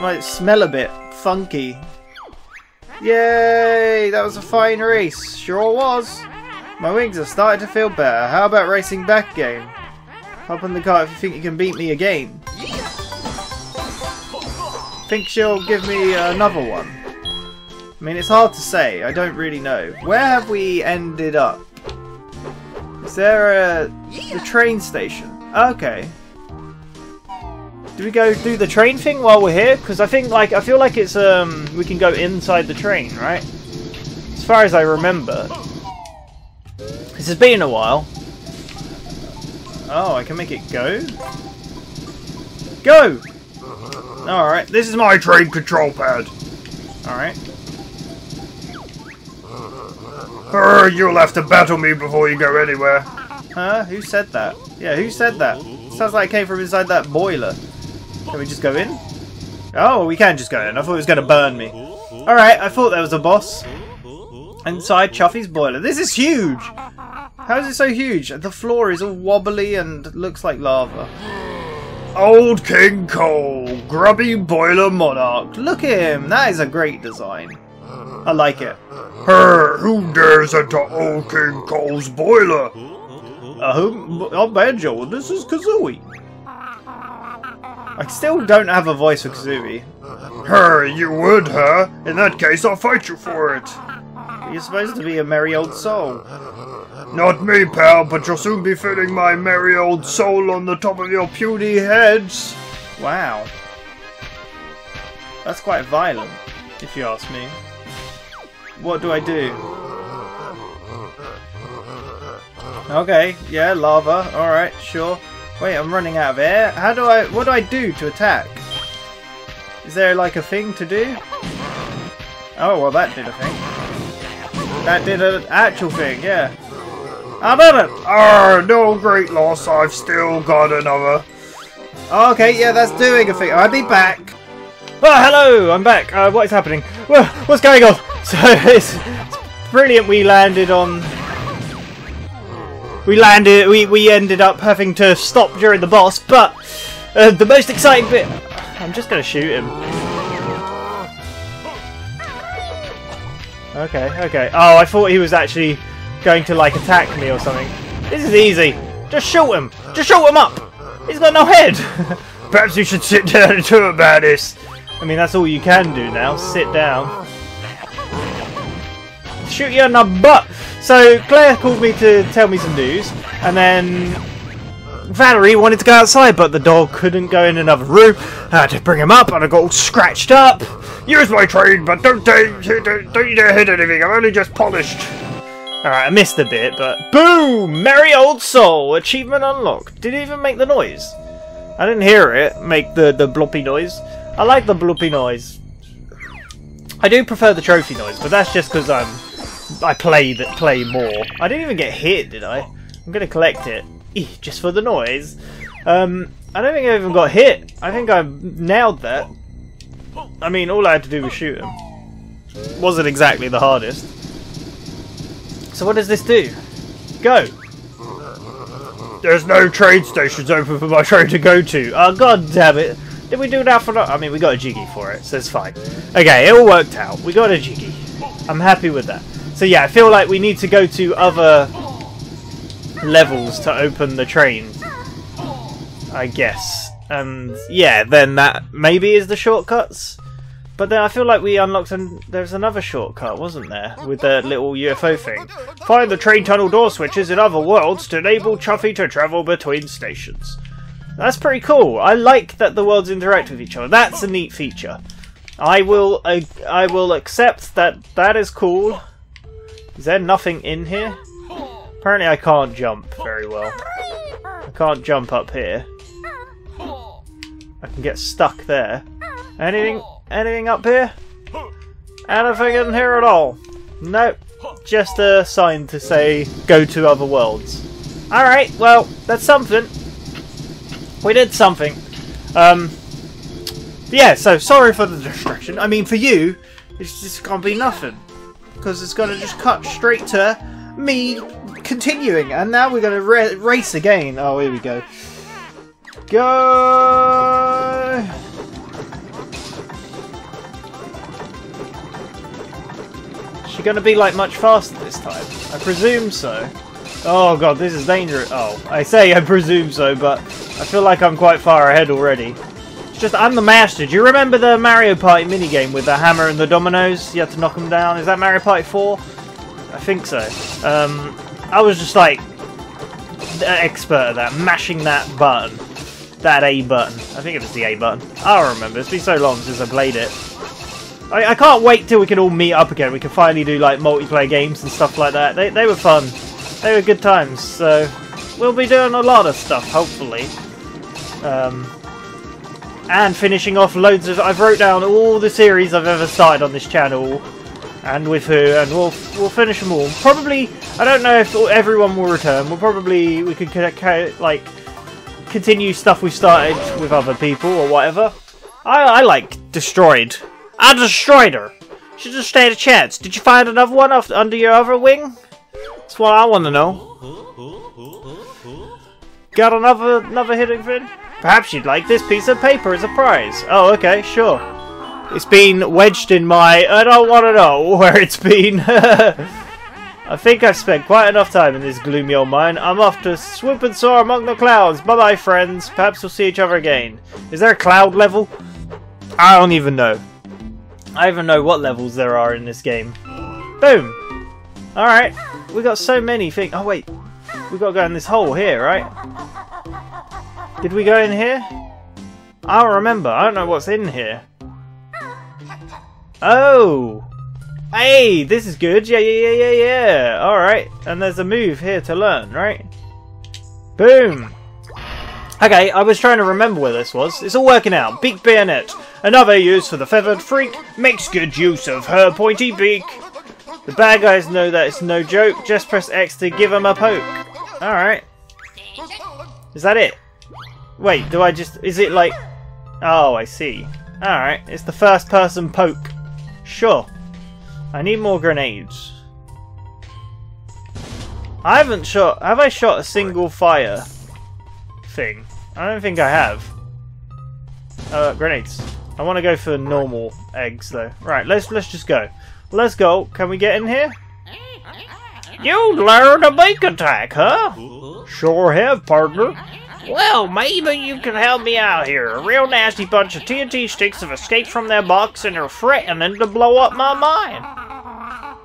S1: might smell a bit funky. Yay! That was a fine race. Sure was. My wings are starting to feel better. How about racing back again? Hop in the car if you think you can beat me again. Think she'll give me another one? I mean, it's hard to say. I don't really know. Where have we ended up? Is there a... the train station? Okay. Do we go do the train thing while we're here? Because I think, like, I feel like it's, um, we can go inside the train, right? As far as I remember. This has been a while. Oh, I can make it go? Go! Alright, this is my train control pad. Alright.
S2: You'll have to battle me before you go anywhere.
S1: Huh? Who said that? Yeah, who said that? Sounds like it came from inside that boiler. Can we just go in? Oh, we can just go in. I thought it was going to burn me. Alright, I thought there was a boss. Inside Chuffy's boiler. This is huge! How is it so huge? The floor is all wobbly and looks like lava.
S2: Old King Cole, grubby boiler monarch.
S1: Look at him. That is a great design. I like it.
S2: Her, who dares enter Old King Cole's boiler?
S1: Uh, who, I'm Banjo. This is Kazooie. I still don't have a voice for Kazooie.
S2: Her, you would, huh? In that case, I'll fight you for it.
S1: You're supposed to be a merry old soul.
S2: Not me, pal, but you'll soon be fitting my merry old soul on the top of your puny heads.
S1: Wow. That's quite violent, if you ask me. What do I do? Okay, yeah, lava. Alright, sure. Wait, I'm running out of air. How do I... What do I do to attack? Is there like a thing to do? Oh, well that did a thing. That did an actual thing, yeah. I did it!
S2: Ah, no great loss, I've still got another.
S1: Okay, yeah, that's doing a thing. I'll be back. Oh, hello! I'm back. Uh, what is happening? Well, what's going on? So, it's, it's brilliant we landed on... We landed... We, we ended up having to stop during the boss, but... Uh, the most exciting bit... I'm just gonna shoot him. Okay, okay. Oh, I thought he was actually going to, like, attack me or something. This is easy. Just shoot him. Just shoot him up. He's got no head.
S2: Perhaps you should sit down and talk about this.
S1: I mean, that's all you can do now. Sit down. Shoot you in the butt. So Claire called me to tell me some news, and then Valerie wanted to go outside, but the dog couldn't go in another room. I had to bring him up, and I got all scratched up.
S2: Use my train, but don't don't, don't, you dare hit anything. I'm only just polished.
S1: Alright, I missed a bit, but boom! Merry old soul! Achievement unlocked. Did it even make the noise? I didn't hear it make the, the bloppy noise. I like the bloopy noise. I do prefer the trophy noise, but that's just because I'm I play that play more. I didn't even get hit, did I? I'm gonna collect it. Just for the noise. Um, I don't think I even got hit. I think I nailed that. I mean, all I had to do was shoot him. Wasn't exactly the hardest. So what does this do? Go!
S2: There's no train stations open for my train to go to.
S1: Oh god damn it! Did we do that for? I mean, we got a jiggy for it, so it's fine. Okay, it all worked out. We got a jiggy. I'm happy with that. So yeah, I feel like we need to go to other levels to open the train. I guess. And yeah, then that maybe is the shortcuts. But then I feel like we unlocked and there's another shortcut, wasn't there? With the little UFO thing. Find the train tunnel door switches in other worlds to enable Chuffy to travel between stations. That's pretty cool. I like that the worlds interact with each other. That's a neat feature. I will uh, I will accept that that is cool. Is there nothing in here? Apparently I can't jump very well. I can't jump up here. I can get stuck there. Anything anything up here? Anything in here at all? Nope. Just a sign to say go to other worlds. Alright, well, that's something. We did something. Um yeah, so sorry for the distraction. I mean for you, it's just gonna be nothing. Because it's gonna just cut straight to me continuing, and now we're ra race again. Oh, here we go. Go! Is she to be like much faster this time? I presume so. Oh god, this is dangerous. Oh, I say I presume so, but I feel like I'm quite far ahead already. It's just I'm the master. Do you remember the Mario Party minigame with the hammer and the dominoes? You had to knock them down. Is that Mario Party 4? I think so. Um, I was just like the expert at that, mashing that button. That A button. I think it was the A button. I don't remember. It's been so long since I played it. I, I can't wait till we can all meet up again. We can finally do like multiplayer games and stuff like that. They, they were fun. They were good times. So we'll be doing a lot of stuff, hopefully. Um, and finishing off loads of... I've wrote down all the series I've ever started on this channel and with who, and we'll we'll finish them all. Probably, I don't know if everyone will return. We'll probably we could like continue stuff we started with other people or whatever. I I like destroyed. I destroyed her. She just stayed a chance. Did you find another one under your other wing? That's what I want to know. Got another another hidden thing? Perhaps you'd like this piece of paper as a prize. Oh, okay, sure. It's been wedged in my... I don't want to know where it's been. I think I've spent quite enough time in this gloomy old mine. I'm off to swoop and soar among the clouds. Bye-bye, friends. Perhaps we'll see each other again. Is there a cloud level? I don't even know. I even know what levels there are in this game. Boom! Alright, we got so many things. Oh, wait. we got to go in this hole here, right? Did we go in here? I don't remember. I don't know what's in here. Oh! Hey, this is good. Yeah, yeah, yeah, yeah, yeah. Alright, and there's a move here to learn, right? Boom! Okay, I was trying to remember where this was. It's all working out. Beak bayonet. Another use for the feathered freak. Makes good use of her pointy beak. The bad guys know that it's no joke. Just press X to give them a poke. Alright. Is that it? Wait, do I just... Is it like... Oh, I see. Alright, it's the first person poke. Sure. I need more grenades. I haven't shot... Have I shot a single fire thing? I don't think I have. Uh, grenades. I want to go for normal eggs though. Right, let's let's just go. Let's go. Can we get in here? You learned a beak attack, huh? Sure have, partner. Well, maybe you can help me out here. A real nasty bunch of TNT sticks have escaped from their box and are threatening to blow up my mine.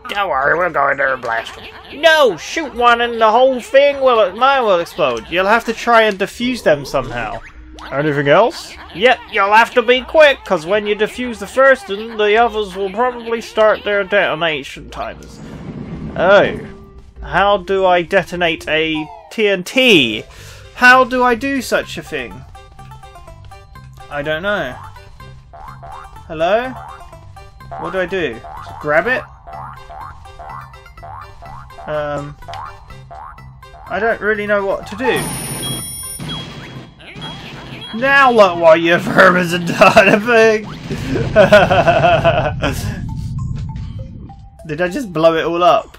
S1: Don't worry, we'll go in there and blast them. No, shoot one and the whole thing will, mine will explode. You'll have to try and defuse them somehow. Anything else? Yep, you'll have to be quick, because when you defuse the first one, the others will probably start their detonation timers. Oh. How do I detonate a TNT? How do I do such a thing? I don't know. Hello? What do I do? Just grab it? Um, I don't really know what to do. Now look what vermins have done, I Did I just blow it all up?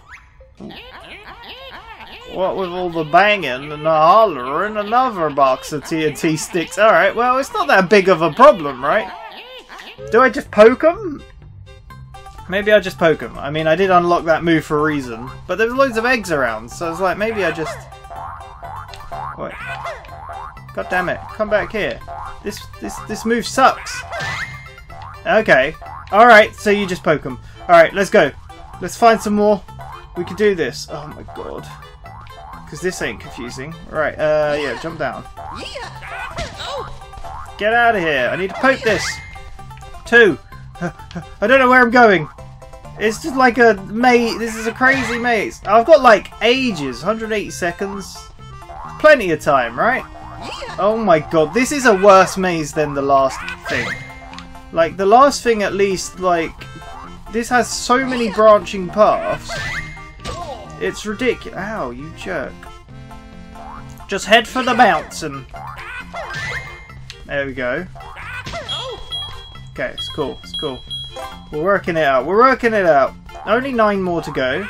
S1: What with all the banging and the hollering, another box of TNT sticks. Alright, well, it's not that big of a problem, right? Do I just poke them? Maybe I just poke them. I mean, I did unlock that move for a reason. But there's loads of eggs around, so I was like, maybe I just... Wait. God damn it. Come back here. This, this, this move sucks. Okay. Alright, so you just poke them. Alright, let's go. Let's find some more. We can do this. Oh my god. Because this ain't confusing. Right, uh, yeah, jump down. Get out of here. I need to poke this. Two. I don't know where I'm going. It's just like a maze. This is a crazy maze. I've got like ages. 180 seconds. Plenty of time, right? Oh my god. This is a worse maze than the last thing. Like, the last thing at least, like... This has so many branching paths. It's ridiculous. Ow, you jerk. Just head for the mountain. There we go. Okay, it's cool. It's cool. We're working it out. We're working it out. Only nine more to go.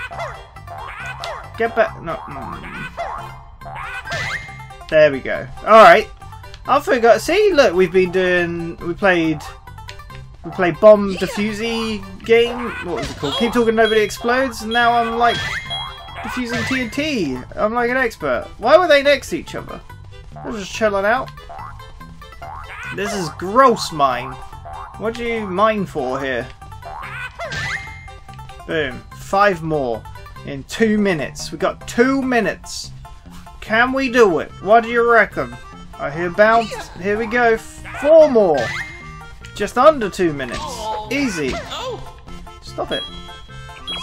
S1: Get back. No. Mm. There we go. Alright. I forgot. See, look, we've been doing. We played. We played Bomb Diffusey game. What was it called? Keep talking, nobody explodes. And now I'm like defusing TNT. I'm like an expert. Why were they next to each other? They're just chilling out. This is gross mine. What do you mine for here? Boom. Five more in two minutes. We got two minutes. Can we do it? What do you reckon? Uh, I hear bounce. Here we go. Four more. Just under two minutes. Easy. Stop it.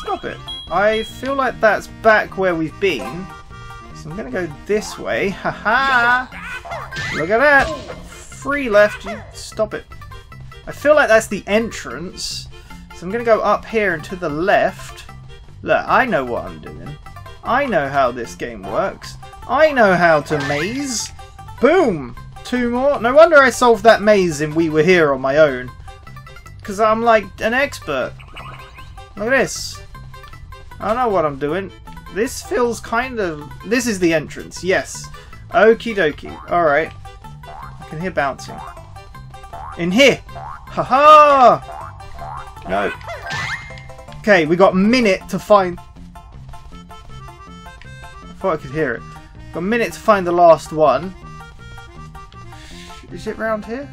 S1: Stop it. I feel like that's back where we've been. So I'm going to go this way. Haha! -ha. Look at that! Free left. Stop it. I feel like that's the entrance. So I'm going to go up here and to the left. Look, I know what I'm doing. I know how this game works. I know how to maze. Boom! Two more. No wonder I solved that maze and we were here on my own. Because I'm like an expert. Look at this. I don't know what I'm doing. This feels kind of... This is the entrance, yes. Okie dokie. Alright. I can hear bouncing. In here! Haha! -ha! No. Okay, we got a minute to find... I thought I could hear it. Got a minute to find the last one. Is it round here?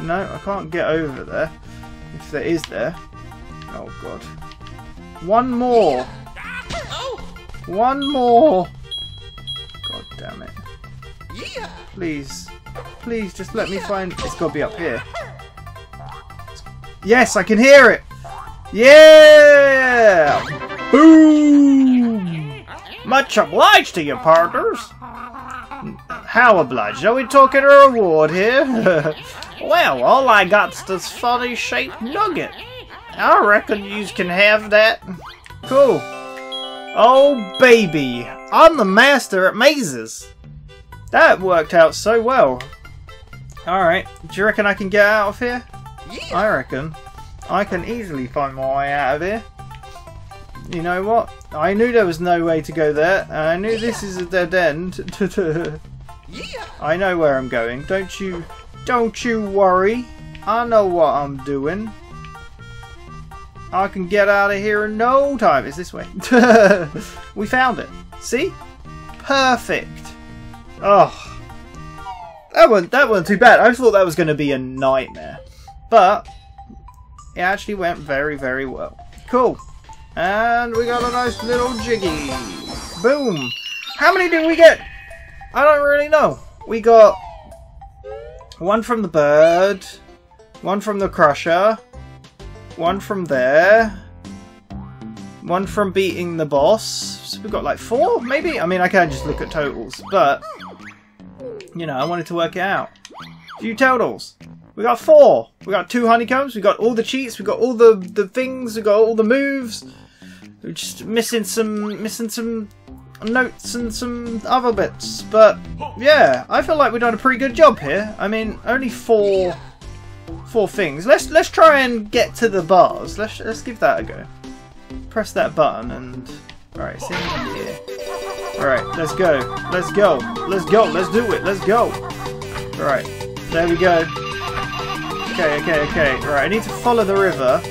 S1: No, I can't get over there. If there is there. Oh god. One more! One more! God damn it. Please. Please, just let me find... It's got to be up here. Yes, I can hear it! Yeah! Boom! Much obliged to you, partners. How obliged? Are we talking a reward here? well, all I got's this funny shaped nugget. I reckon you can have that. Cool. Oh, baby. I'm the master at mazes. That worked out so well. Alright, do you reckon I can get out of here? Yeah. I reckon. I can easily find my way out of here. You know what? I knew there was no way to go there, and I knew this is a dead end. yeah. I know where I'm going. Don't you, don't you worry. I know what I'm doing. I can get out of here in no time. It's this way. we found it. See? Perfect. Oh. That one that wasn't too bad. I thought that was going to be a nightmare. But it actually went very, very well. Cool. And we got a nice little jiggy. Boom. How many did we get? I don't really know. We got one from the bird, one from the crusher, one from there. One from beating the boss. So we've got like four, maybe? I mean, I can just look at totals, but... You know, I wanted to work it out. Few totals. We got four. We got two honeycombs. We got all the cheats. We got all the the things. We got all the moves. We're just missing some missing some notes and some other bits. But yeah, I feel like we've done a pretty good job here. I mean, only four four things. Let's let's try and get to the bars. Let's let's give that a go. Press that button and alright, see here. Alright, let's go. Let's go. Let's go. Let's do it. Let's go. Alright. There we go. Okay, okay, okay. Alright, I need to follow the river,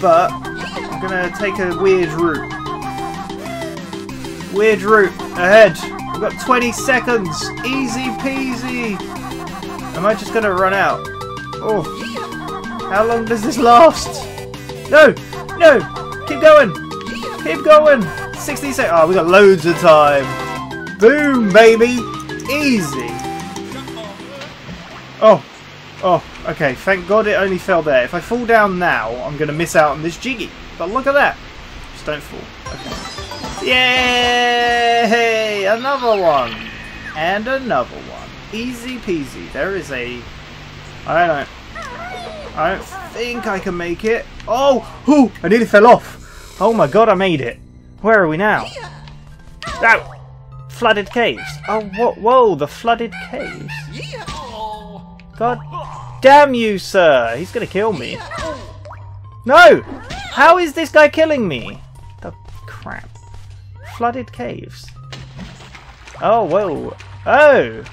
S1: but I'm gonna take a weird route. Weird route ahead. We've got 20 seconds. Easy peasy. Am I just gonna run out? Oh. How long does this last? No! No! Keep going! Keep going! 60 seconds. Oh, ah, we got loads of time. Boom, baby! Easy. Oh. Oh, okay. Thank God it only fell there. If I fall down now, I'm going to miss out on this jiggy. But look at that. Just don't fall. Okay. Yay! Another one. And another one. Easy peasy. There is a I don't know. I don't think I can make it. Oh! Ooh! I nearly fell off. Oh my god, I made it. Where are we now? Oh! Flooded caves. Oh, what? Whoa, the flooded caves. God damn you, sir. He's to kill me. No! How is this guy killing me? The crap. Flooded caves. Oh, whoa. Oh!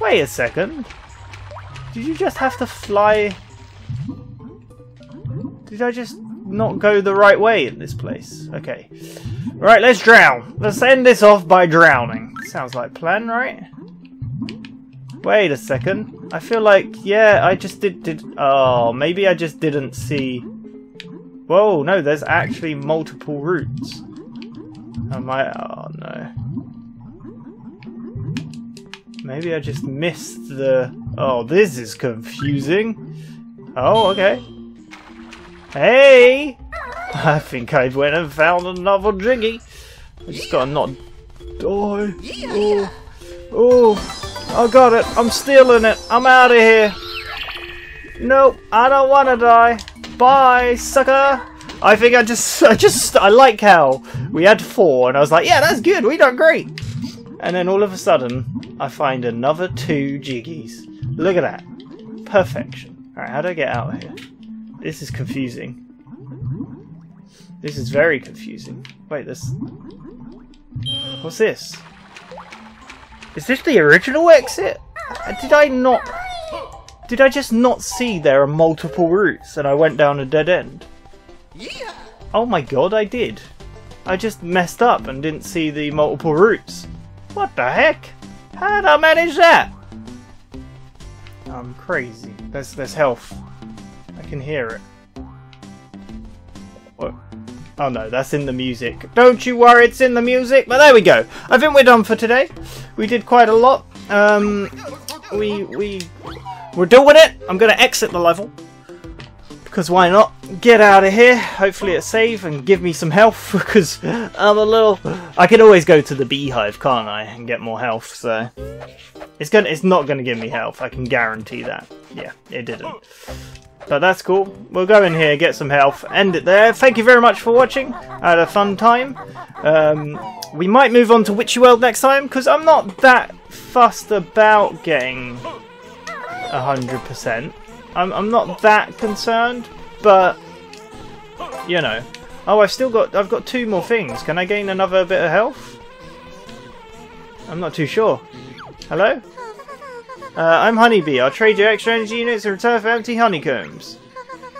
S1: Wait a second. Did you just have to fly? Did I just not go the right way in this place? Okay. Right, let's drown. Let's end this off by drowning. Sounds like plan, right? Wait a second. I feel like, yeah, I just did, did... Oh, maybe I just didn't see... Whoa, no, there's actually multiple routes. Am I... Oh, no. Maybe I just missed the... Oh, this is confusing. Oh, okay. Hey! I think I went and found another jiggy. I just gotta not die. Oh, oh, I got it. I'm stealing it. I'm out of here. Nope, I don't want to die. Bye, sucker. I think I just, I just, I like how we had four, and I was like, yeah, that's good. We done great. And then all of a sudden, I find another two jiggies. Look at that. Perfection. Alright, how do I get out of here? This is confusing. This is very confusing. Wait, this... What's this? Is this the original exit? Uh, did I not... Did I just not see there are multiple routes and I went down a dead end? Oh my god, I did. I just messed up and didn't see the multiple routes. What the heck? How did I manage that? I'm crazy. There's, there's health. I can hear it. Oh no, that's in the music. Don't you worry, it's in the music. But there we go. I think we're done for today. We did quite a lot. Um, we we we're doing it. I'm gonna exit the level because why not? Get out of here. Hopefully it's safe and give me some health because I'm a little. I can always go to the beehive, can't I, and get more health. So it's gonna. It's not gonna give me health. I can guarantee that. Yeah, it didn't. But that's cool. We'll go in here, get some health, end it there. Thank you very much for watching. I had a fun time. Um, we might move on to Witchy World next time, because I'm not that fussed about getting 100%. I'm, I'm not that concerned, but, you know. Oh, I've still got, I've got two more things. Can I gain another bit of health? I'm not too sure. Hello? Uh, I'm Honey B. I'll trade you extra energy units in return for empty honeycombs.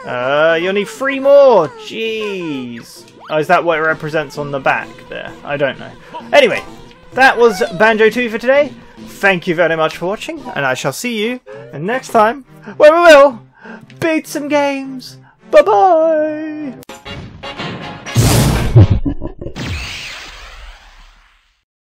S1: Uh, you'll need three more. Jeez. Oh, is that what it represents on the back there? I don't know. Anyway, that was Banjo-Tooie for today. Thank you very much for watching, and I shall see you next time where we will beat some games. Bye bye.